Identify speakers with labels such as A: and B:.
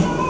A: you